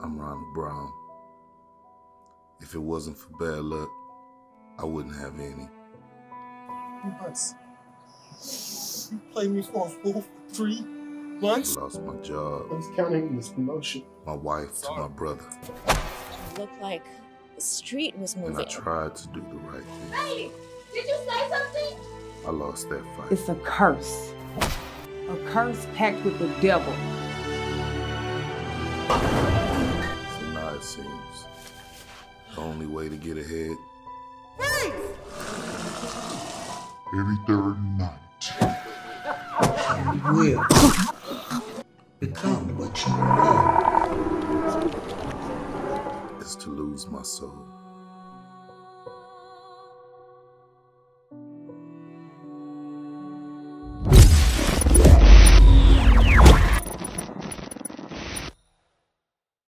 I'm Ronald Brown. If it wasn't for bad luck, I wouldn't have any. Months. You played me for a fool for three months? I lost my job, I was counting this promotion. my wife to my brother, It looked like the street was moving. and I tried to do the right thing. Hey, did you say something? I lost that fight. It's a curse. A curse pact with the devil. Only way to get ahead every third night. You will become what you are. is to lose my soul.